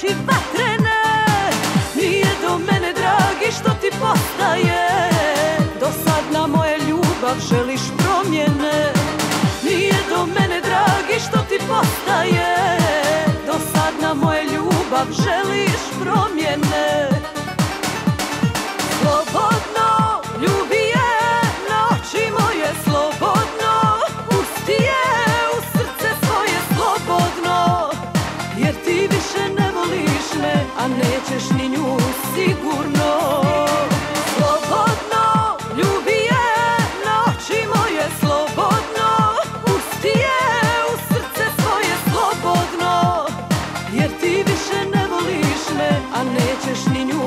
oči vatrene Nije do mene dragi što ti postaje. Dosadna moje ljubav želiš promjene Nije do mene dragi što ti postaje. Dosadna moje ljubav želiš promjene. ćeš ni nju sigurno. Slobodno ljubi je, noći moje slobodno. Pusti je u srce svoje slobodno. Jer ti više ne voliš me, a nećeš ni nju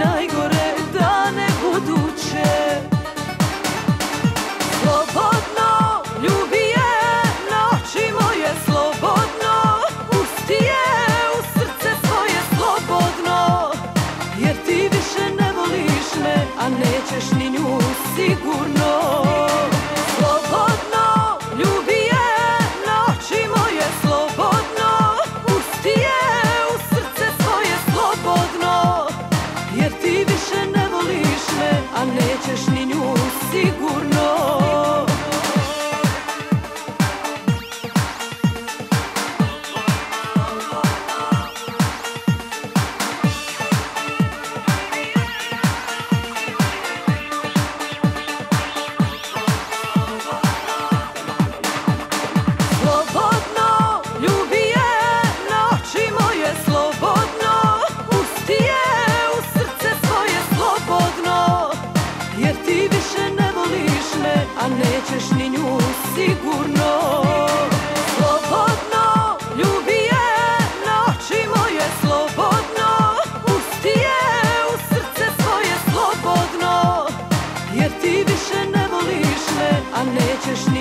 Nay više ne voliš me, a nećeš ni